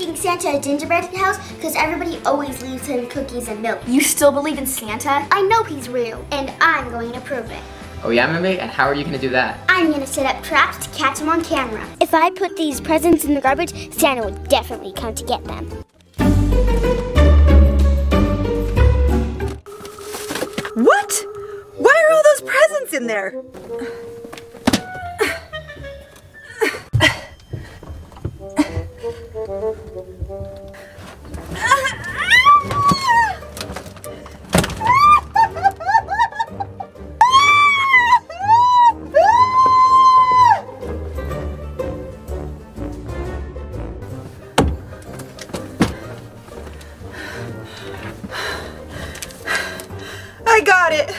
making Santa a gingerbread house because everybody always leaves him cookies and milk. You still believe in Santa? I know he's real, and I'm going to prove it. Oh yeah, Mimi? And how are you gonna do that? I'm gonna set up traps to catch him on camera. If I put these presents in the garbage, Santa would definitely come to get them. What? Why are all those presents in there? I got it.